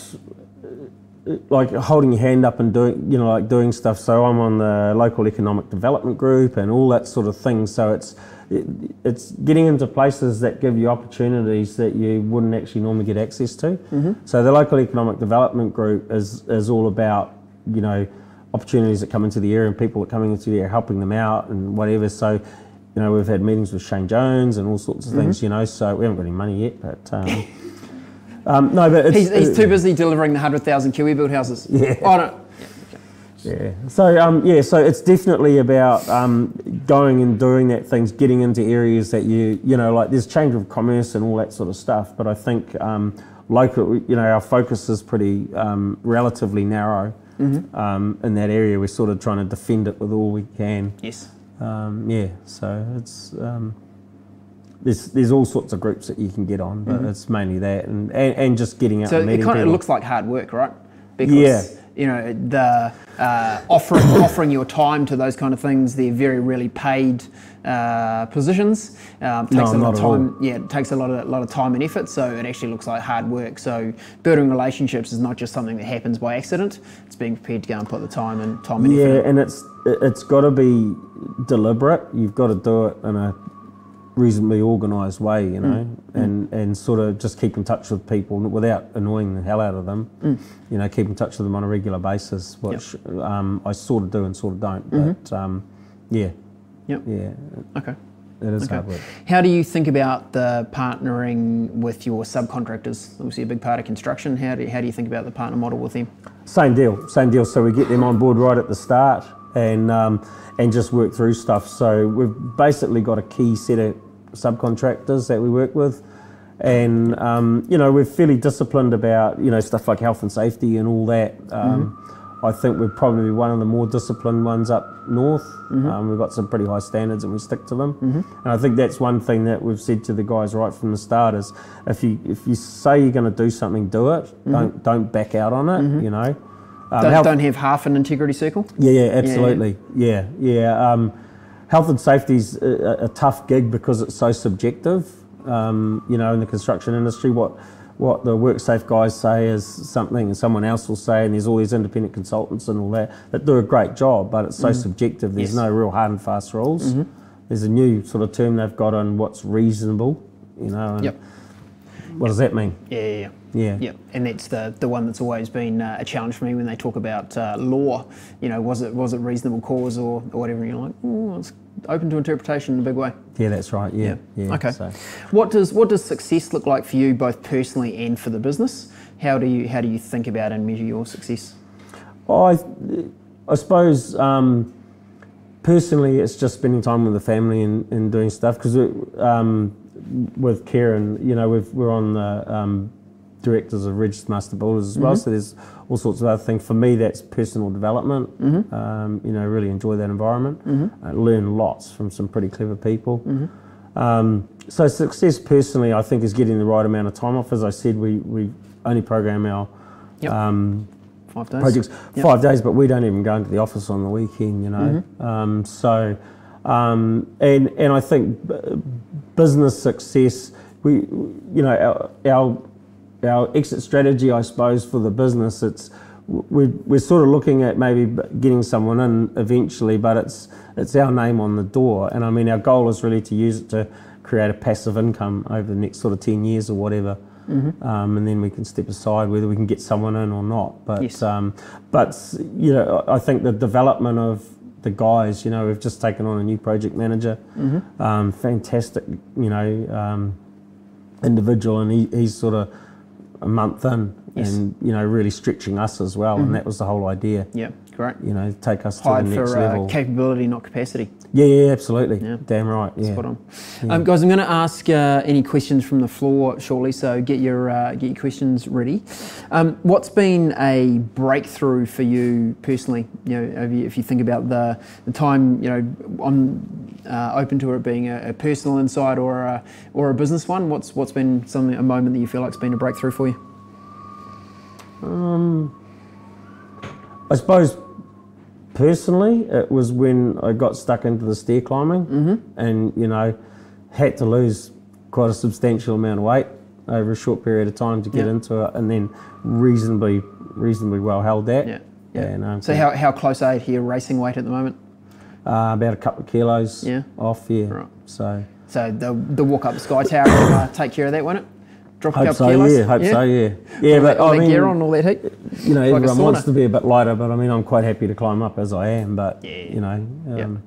like holding your hand up and doing, you know, like doing stuff. So I'm on the local economic development group and all that sort of thing. So it's it, it's getting into places that give you opportunities that you wouldn't actually normally get access to. So the local economic development group is is all about, you know, opportunities that come into the area and people that are coming into the area helping them out and whatever. So, you know, we've had meetings with Shane Jones and all sorts of things, you know. So we haven't got any money yet, but um, *laughs* um, no, but it's, he's, he's too busy delivering the 100,000 Kiwi build houses. Yeah. Yeah. So um, yeah, so it's definitely about um, going and doing that things, getting into areas that you you know like there's chamber of commerce and all that sort of stuff. But I think um, local, you know, our focus is pretty um, relatively narrow um, in that area. We're sort of trying to defend it with all we can. Yes. Um, yeah. So it's. There's, there's all sorts of groups that you can get on, but it's mainly that and, and, and just getting out So it kind of looks like hard work, right? Because Yeah. you know the uh, offering *coughs* offering your time to those kind of things. They're very really paid uh, positions. Um, takes No, a lot of time. Yeah, it takes a lot of a lot of time and effort. So it actually looks like hard work. So building relationships is not just something that happens by accident. It's being prepared to go and put the time and time and Yeah, effort. in. and it's it's got to be deliberate. You've got to do it in a reasonably organised way, you know, and and sort of just keep in touch with people without annoying the hell out of them. You know, keep in touch with them on a regular basis, which um, I sort of do and sort of don't. But um, yeah, Yep. yeah, Okay. it is Okay. hard work. How do you think about the partnering with your subcontractors? Obviously, a big part of construction. How do, how do you think about the partner model with them? Same deal, same deal. So we get them on board right at the start and um, and just work through stuff. So we've basically got a key set of subcontractors that we work with, and um, you know we're fairly disciplined about you know stuff like health and safety and all that. Um, I think we're probably one of the more disciplined ones up north. Um, we've got some pretty high standards and we stick to them. And I think that's one thing that we've said to the guys right from the start is if you if you say you're going to do something, do it. Don't don't back out on it. You know. Um, Don't, health- don't have half an integrity circle. yeah, yeah, absolutely. Yeah, yeah. Um, health and safety's a, a tough gig because it's so subjective. Um, you know, in the construction industry, what what the WorkSafe guys say is something, and someone else will say, and there's all these independent consultants and all that that do a great job, but it's so subjective. There's Yes. no real hard and fast rules. There's a new sort of term they've got on what's reasonable. You know, and Yep. What does that mean? Yeah, yeah, yeah. Yeah. And that's the, the one that's always been uh, a challenge for me when they talk about uh, law. You know, was it was it reasonable cause or, or whatever? And you're like, oh, it's open to interpretation in a big way. Yeah, that's right. Yeah, yeah. okay. so. What does what does success look like for you, both personally and for the business? How do you how do you think about and measure your success? I, I suppose um, personally, it's just spending time with the family and, and doing stuff because um, with Karen, you know, we've, we're on the um, directors of Registered Master Builders as well, so there's all sorts of other things. For me, that's personal development. Um, you know, really enjoy that environment. Uh, learn lots from some pretty clever people. Um, so success personally, I think, is getting the right amount of time off. As I said, we, we only program our Yep. um, Five days. projects Yep. five days, but we don't even go into the office on the weekend, you know. Mm-hmm. Um, so, um, and and I think b- business success, we, you know, our, our our exit strategy, I suppose, for the business, it's we're, we're sort of looking at maybe getting someone in eventually, but it's it's our name on the door, and I mean, our goal is really to use it to create a passive income over the next sort of ten years or whatever. Mm-hmm. Um, and then we can step aside whether we can get someone in or not. But Yes. um, but you know, I think the development of the guys, you know, we've just taken on a new project manager, Mm-hmm. um, fantastic, you know, um, individual, and he, he's sort of a month in, Yes. and you know, really stretching us as well, and that was the whole idea. Yeah. Great. You know, take us Hired to the next for uh, level. capability, not capacity. Yeah, yeah, absolutely. Yeah. Damn right. Yeah. Spot on. Um, guys, I'm going to ask uh, any questions from the floor shortly, so get your uh, get your questions ready. Um, what's been a breakthrough for you personally? You know, if you, think about the, the time, you know, I'm uh, open to it being a, a personal insight or a, or a business one. What's what's been something a moment that you feel like's been a breakthrough for you? Um, I suppose personally, it was when I got stuck into the stair climbing, Mm-hmm. and you know, had to lose quite a substantial amount of weight over a short period of time to get Yeah. into it, and then reasonably, reasonably well held that. Yeah. Yeah. And, um, So how, how close are you to your racing weight at the moment? uh, about a couple of kilos Yeah. off, yeah. Right. So So the the walk up the sky tower will uh, take care of that, won't it? Drop a hope couple so, kilos. yeah. Hope so, yeah. Yeah, but I mean, gear on, all that heat. you know, like everyone wants to be a bit lighter, but I mean, I'm quite happy to climb up as I am. But Yeah. you know, um,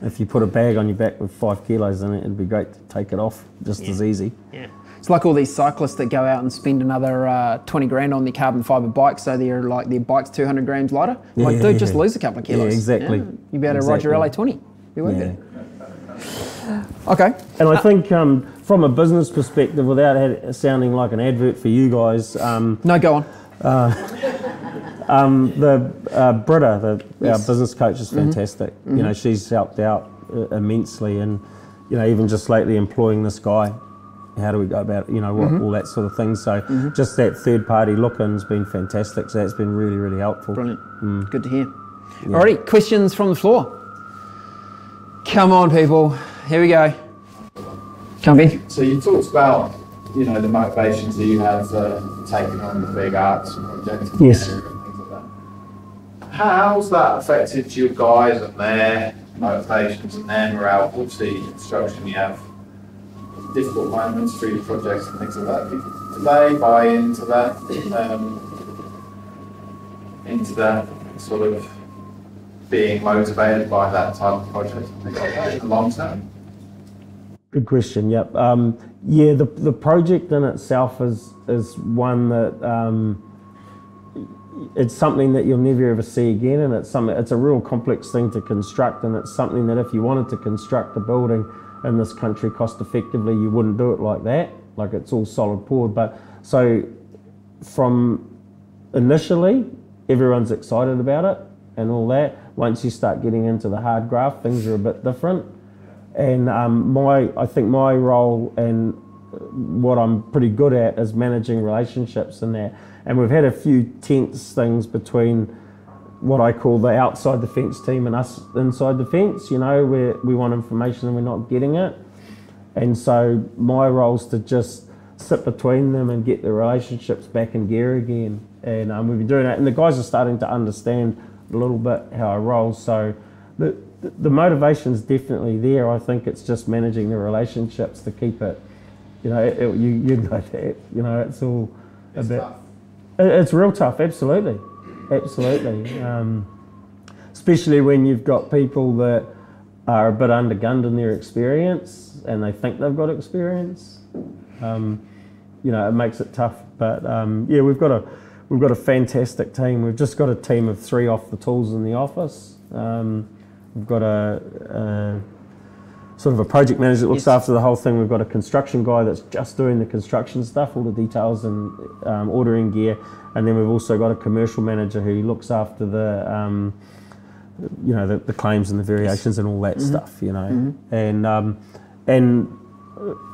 Yeah. if you put a bag on your back with five kilos in it, it'd be great to take it off just as easy. Yeah. It's like all these cyclists that go out and spend another uh, 20 grand on their carbon fiber bike, so they're like their bike's 200 grams lighter. like, Yeah, dude, yeah, just lose a couple of kilos. Yeah, exactly. You'd be able to ride your LA20. Be way Yeah. better. Okay. And I think um, from a business perspective, without sounding like an advert for you guys, um, No, go on. Uh, *laughs* um, the uh, Britta, the, our business coach, is mm-hmm. fantastic. You know, mm-hmm. she's helped out uh, immensely, and you know, even just lately employing this guy. How do we go about it? You know, what, mm-hmm. all that sort of thing. So just that third party look in's been fantastic. So that's been really, really helpful. Brilliant. Mm. Good to hear. Alrighty, questions from the floor. Come on, people. Here we go. So you talked about, you know, the motivations that you have for taking on the big arts projects and Yes. things like that. How's that affected you guys and their motivations and their morale? Obviously, construction, you have difficult moments through your projects and things like that. Do they buy into that, um, into that sort of being motivated by that type of project and things like that in the long term? Good question. Yep. Um, yeah, the the project in itself is is one that um, it's something that you'll never ever see again, and it's something. It's a real complex thing to construct, and it's something that if you wanted to construct a building in this country cost effectively, you wouldn't do it like that. Like it's all solid poured. But so from initially, everyone's excited about it and all that. Once you start getting into the hard graft, things are a bit different and um, my I think my role and what I'm pretty good at is managing relationships in that. And we've had a few tense things between what I call the outside the fence team and us inside the fence. You know, where we want information and we're not getting it. And so my role is to just sit between them and get the relationships back in gear again. And um, we've been doing that. And the guys are starting to understand a little bit how I roll. So the, the motivation's definitely there. I think it's just managing the relationships to keep it. You know, it, it- you, you know *laughs* that. You know, it's all a bit. It- It's real tough, absolutely. Absolutely. Um, especially when you've got people that are a bit undergunned in their experience and they think they've got experience. Um, you know, it makes it tough. But um, yeah, we've got a we've got a fantastic team. We've just got a team of three off the tools in the office. Um, we've got a, a sort of a project manager that looks Yes. after the whole thing. We've got a construction guy that's just doing the construction stuff, all the details and um, ordering gear, and then we've also got a commercial manager who looks after the um, you know the, the claims and the variations and all that stuff. You know, and um, and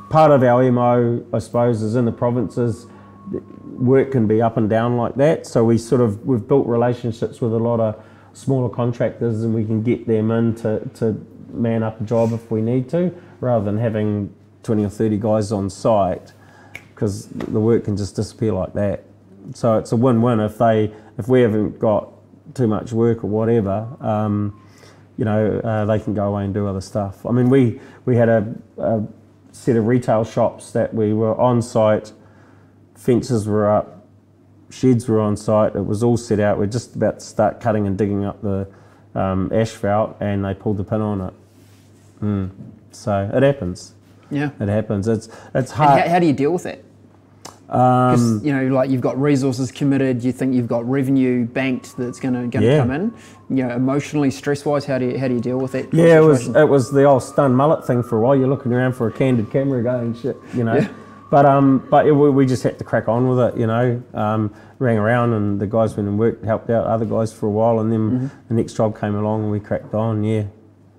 part of our mo, I suppose, is in the provinces. Work can be up and down like that, so we sort of we've built relationships with a lot of smaller contractors, and we can get them in to, to man up a job if we need to, rather than having twenty or thirty guys on site, because the work can just disappear like that. So it's a win-win if they if we haven't got too much work or whatever. Um, you know, uh, they can go away and do other stuff. I mean, we we had a, a set of retail shops that we were on site, fences were up, sheds were on site. It was all set out. We're just about to start cutting and digging up the um, asphalt, and they pulled the pin on it. Mm. So it happens. Yeah. It happens. It's it's hard. how, how do you deal with it? Because you know, like you've got resources committed, you think you've got revenue banked that's going to going to Yeah. come in. You know, emotionally, stress wise, how do you how do you deal with it? Yeah, it was it was the old stun mullet thing for a while. You're looking around for a candid camera going shit, you know. Yeah. But um, but it, we, we just had to crack on with it, you know. Um, rang around and the guys went and worked, helped out other guys for a while, and then Mm-hmm. the next job came along and we cracked on. Yeah,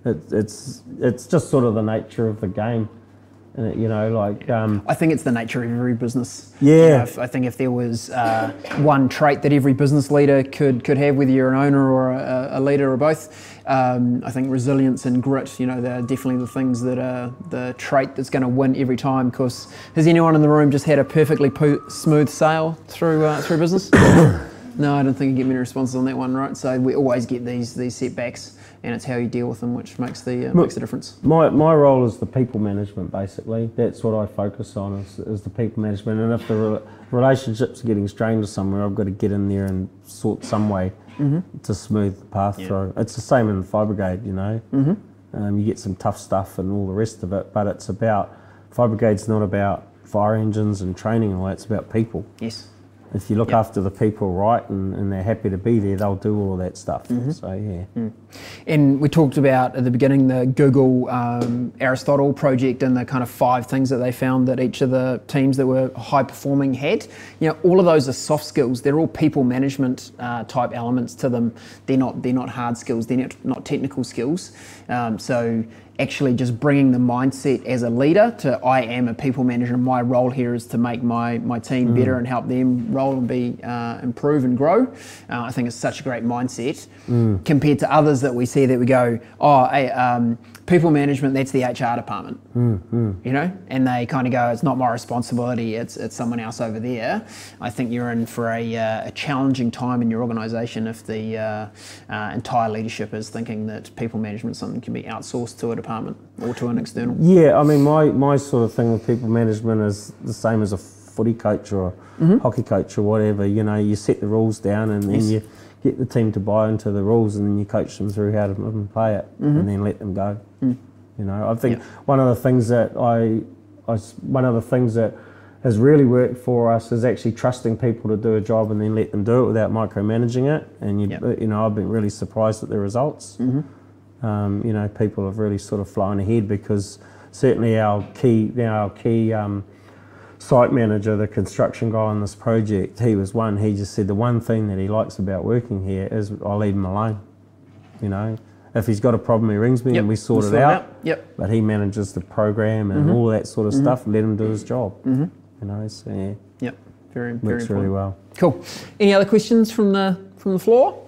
it, it's it's just sort of the nature of the game, and it, you know, like um, I think it's the nature of every business. Yeah. You know, if, I think if there was uh, one trait that every business leader could could have, whether you're an owner or a, a leader or both, um, I think resilience and grit, you know, they're definitely the things that are the trait that's going to win every time. Because has anyone in the room just had a perfectly po- smooth sail through uh, through business? *coughs* no, I don't think you get many responses on that one, right? So we always get these these setbacks, and it's how you deal with them which makes the uh, makes the difference. My, my role is the people management, basically. That's what I focus on is, is the people management. And if the re- relationships are getting strained or somewhere, I've got to get in there and sort some way to smooth the path through. It's the same in the fire brigade, you know. Mm-hmm. Um, you get some tough stuff and all the rest of it, but it's about fire brigade's not about fire engines and training and all that. It's about people. Yes. If you look Yep. after the people right and, and they're happy to be there, they'll do all of that stuff. So yeah. And we talked about at the beginning the Google um, Aristotle project and the kind of five things that they found that each of the teams that were high performing had. You know, all of those are soft skills. They're all people management uh, type elements to them. They're not they're not hard skills. They're not, not technical skills. Um, so actually just bringing the mindset as a leader to I am a people manager. My role here is to make my, my team better and help them roll and be uh, improve and grow. Uh, I think it's such a great mindset compared to others that we see that we go, oh, hey, um, people management, that's the HR department, you know, and they kind of go, it's not my responsibility, it's it's someone else over there. I think you're in for a, uh, a challenging time in your organisation if the uh, uh, entire leadership is thinking that people management something can be outsourced to a department or to an external. Yeah, I mean, my, my sort of thing with people management is the same as a footy coach or a hockey coach or whatever. You know, you set the rules down and then Yes. you get the team to buy into the rules and then you coach them through how to play it and then let them go. You know, I think Yeah. one of the things that I, I one of the things that has really worked for us is actually trusting people to do a job and then let them do it without micromanaging it. And you, Yeah. you know, I've been really surprised at the results um, you know, people have really sort of flown ahead because certainly our key, now our key um, site manager, the construction guy on this project, he was one. He just said the one thing that he likes about working here is I leave him alone. You know, if he's got a problem, he rings me Yep, and we sort, we'll it, out. Yep. But he manages the program and mm-hmm. all that sort of mm-hmm. stuff. Let him do his job. Mm-hmm. You know, so yeah, Yep. Very, very works important. really well. Cool. Any other questions from the from the floor?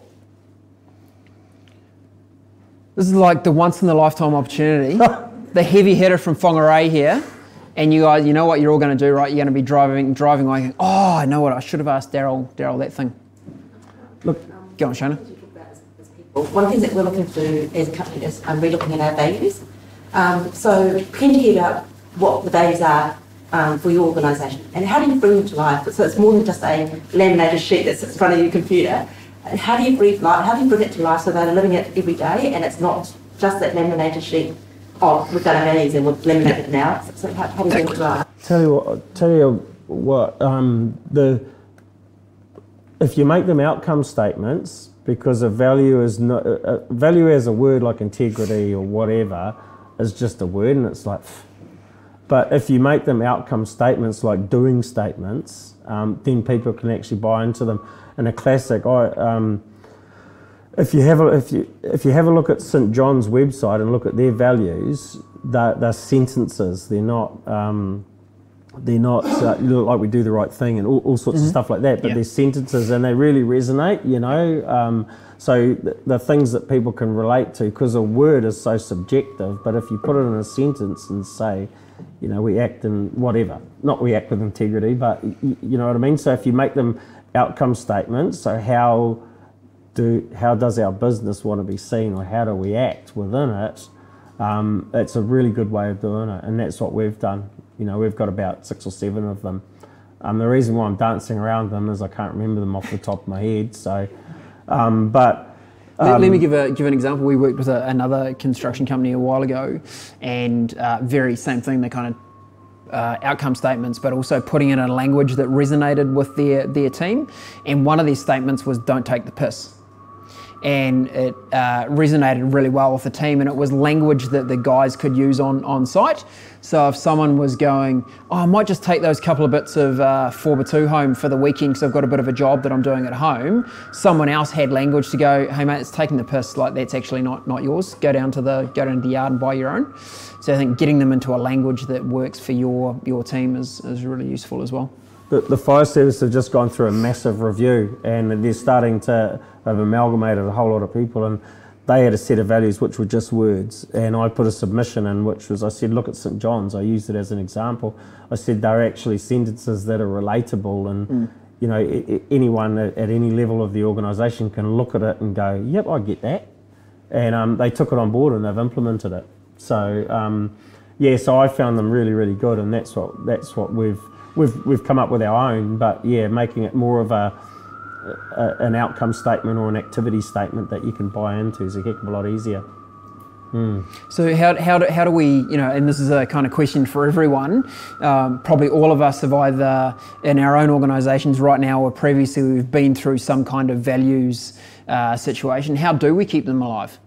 This is like the once in a lifetime opportunity. *laughs* the heavy hitter from Whangarei here. And you guys, you know what you're all going to do, right? You're going to be driving, driving away. Going, oh, I know what I should have asked Darrell. Darrell, that thing. Look, Go on, Shona. One of the things that we're looking to do as a company is um, we're looking at our values. Um, so hear about what the values are um, for your organisation and how do you bring them to life? So it's more than just a laminated sheet that sits in front of your computer. How do you breathe life? How do you bring it to life so they're living it every day and it's not just that laminated sheet? Oh, we've done our values and we've laminated it now. So how, how do you bring it to life? Tell you what. Tell you what. Um, the if you make them outcome statements, because a value is not a value as a word like integrity or whatever is just a word, and it's like. But if you make them outcome statements like doing statements, um, then people can actually buy into them. And a classic, I. Um, if you have a if you if you have a look at St John's website and look at their values, they're, they're sentences. They're not um, they're not uh, like we do the right thing and all, all sorts of stuff like that. But Yeah. they're sentences and they really resonate. You know, um, so the, the things that people can relate to because a word is so subjective. But if you put it in a sentence and say, you know, we act in whatever, not we act with integrity, but y- you know what I mean. So if you make them outcome statements, so how do how does our business want to be seen or how do we act within it um, it's a really good way of doing it and that's what we've done you know we've got about six or seven of them um, the reason why i'm dancing around them is i can't remember them off the top of my head so um, but Let, let me give a give an example. We worked with a, another construction company a while ago, and uh, very same thing. They kind of uh, outcome statements, but also putting it in a language that resonated with their, their team. And one of these statements was don't take the piss. And it uh, resonated really well with the team, and it was language that the guys could use on, on site. So if someone was going, oh, I might just take those couple of bits of uh, 4x2 home for the weekend because I've got a bit of a job that I'm doing at home, someone else had language to go, hey mate, it's taking the piss, like that's actually not, not yours. Go down to the go down to the yard and buy your own. So I think getting them into a language that works for your your team is, is really useful as well. The, the fire service have just gone through a massive review and they're starting to have amalgamated a whole lot of people and they had a set of values which were just words. And I put a submission in which was I said look at St John's. I used it as an example. I said they're actually sentences that are relatable and mm. you know anyone at, at any level of the organisation can look at it and go yep I get that and um, they took it on board and they've implemented it. So um, yeah so I found them really really good and that's what that's what we've we've we've come up with our own but yeah making it more of a a, an outcome statement or an activity statement that you can buy into is a heck of a lot easier. So how, how, do, how do we, you know, and this is a kind of question for everyone, um, probably all of us have either in our own organisations right now or previously we've been through some kind of values uh, situation. How do we keep them alive?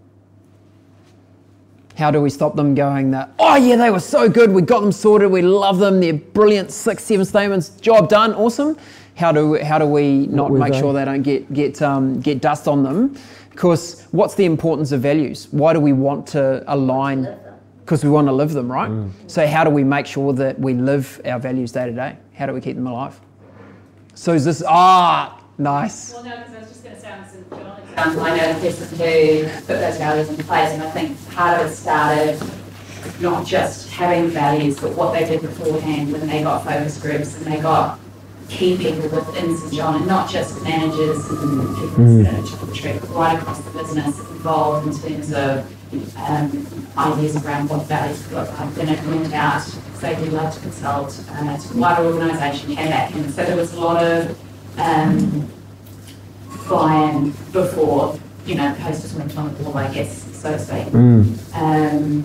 How do we stop them going that, oh yeah, they were so good, we got them sorted, we love them, they're brilliant, six, seven statements, job done, awesome. How do, how do we not make they? sure they don't get, get, um, get dust on them? Because what's the importance of values? Why do we want to align? Because we want to live them, right? So how do we make sure that we live our values day to day? How do we keep them alive? So is this, ah, nice. Well, no, because I was just going to say on St. John example, I know the person who put those values in place, and I think part of it started not just having values, but what they did beforehand when they got focus groups and they got key people within St. John, and not just managers and people that are trip, but right across the business involved in terms of um, ideas around what values could look like. Then it went out, so we love to consult uh, to wider organisation, came back, and so there was a lot of um, buy-in before, you know, posters went on the wall, I guess, so to speak. Um,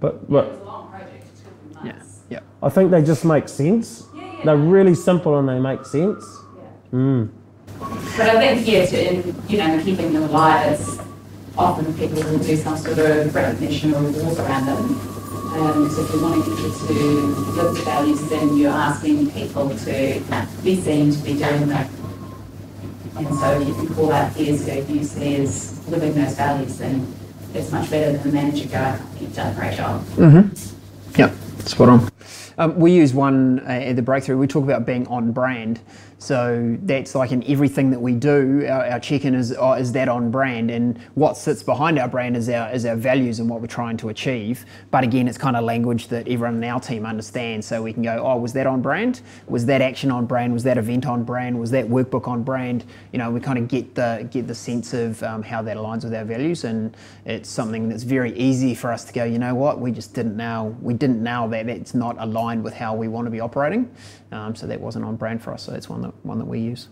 But it but was a long project, it took Yeah, months. yeah. I think they just make sense. Yeah, yeah. They're really simple and they make sense. yeah. Mm. But I think, yeah, to, in, you know, keeping them alive, it's often people will do some sort of recognition or reward around them. Um, so if you're wanting people to live the values, then you're asking people to be seen to be doing that. And so if you call that peers who you see as living those values, then it's much better than the manager going, you've done a great job. Yeah, spot on. Um, we use one uh, at the breakthrough. We talk about being on brand. So that's like in everything that we do. Our, our check-in is oh, is that on brand, and what sits behind our brand is our is our values and what we're trying to achieve. But again, it's kind of language that everyone in our team understands. So we can go, oh, was that on brand? Was that action on brand? Was that event on brand? Was that workbook on brand? You know, we kind of get the get the sense of um, how that aligns with our values, and it's something that's very easy for us to go. You know what? We just didn't know. We didn't know that that's not aligned with how we want to be operating. Um, so that wasn't on brand for us. So that's one that one that we use.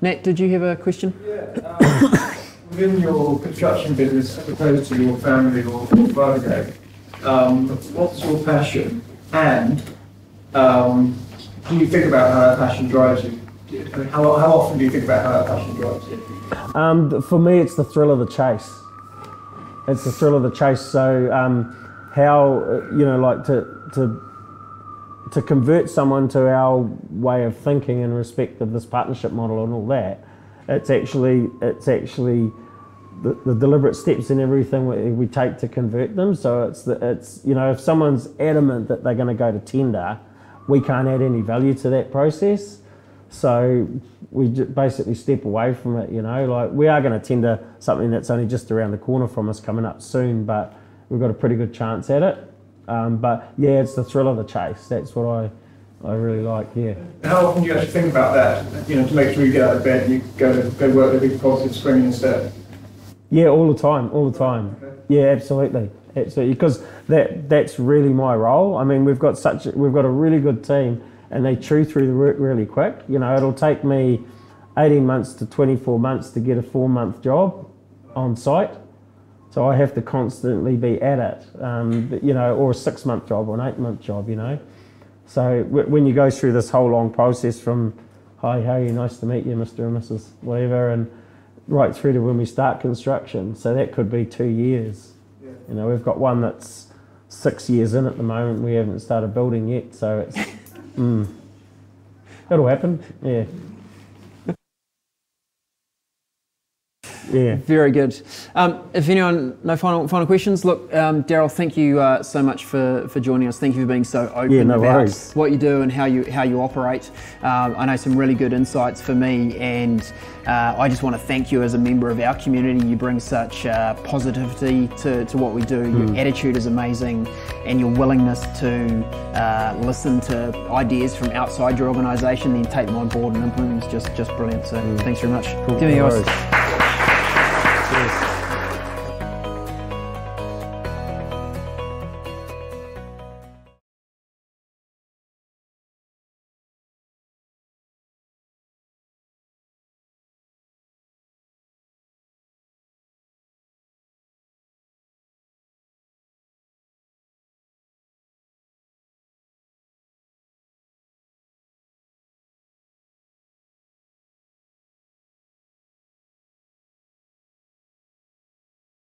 Nat, did you have a question? Yeah, um, *coughs* within your construction business as opposed to your family or Virgo, um, what's your passion? And um, do you think about how that passion drives you? How, how often do you think about how that passion drives you? Um, for me, it's the thrill of the chase. It's the thrill of the chase. So, um, how uh, you know, like to to to convert someone to our way of thinking in respect of this partnership model and all that. It's actually it's actually the, the deliberate steps in everything we, we take to convert them. So it's the, it's you know if someone's adamant that they're going to go to tender, we can't add any value to that process. So we basically step away from it, you know. Like we are going to tender something that's only just around the corner from us coming up soon, but we've got a pretty good chance at it. Um, but yeah, it's the thrill of the chase. That's what I, I really like. Yeah. How often do you actually think about that? You know, to make sure you get out of bed, you go to go work the big positive spring instead. Yeah, all the time, all the time. Yeah, absolutely, absolutely. Because that that's really my role. I mean, we've got such we've got a really good team, and they chew through the work really quick. You know, it'll take me eighteen months to twenty four months to get a four month job on site. So I have to constantly be at it, um, but, you know, or a six month job or an eight month job, you know. So w- when you go through this whole long process from, hi, how are you? Nice to meet you, Mr. and Mrs. Whatever, and right through to when we start construction. So that could be two years. Yeah. You know, we've got one that's six years in at the moment. We haven't started building yet, so it's *laughs* mm, it'll happen. Yeah. Yeah. Very good. Um, if anyone, no final final questions. Look, um, Darrell, thank you uh, so much for, for joining us. Thank you for being so open Yeah, no about worries. what you do and how you how you operate. Um, I know some really good insights for me, and uh, I just want to thank you as a member of our community. You bring such uh, positivity to, to what we do. Hmm. Your attitude is amazing, and your willingness to uh, listen to ideas from outside your organisation, then take them on board and implement them is just just brilliant. So thanks very much. Give me. No yours. Cheers.